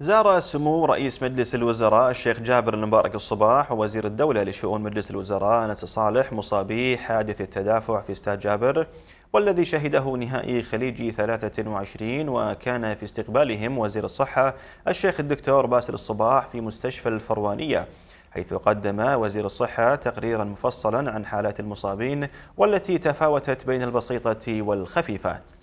زار سمو رئيس مجلس الوزراء الشيخ جابر المبارك الصباح ووزير الدولة لشؤون مجلس الوزراء أنس صالح مصابي حادث التدافع في استاد جابر والذي شهده نهائي خليجي 23 وكان في استقبالهم وزير الصحة الشيخ الدكتور باسل الصباح في مستشفى الفروانية حيث قدم وزير الصحة تقريرا مفصلا عن حالات المصابين والتي تفاوتت بين البسيطة والخفيفة.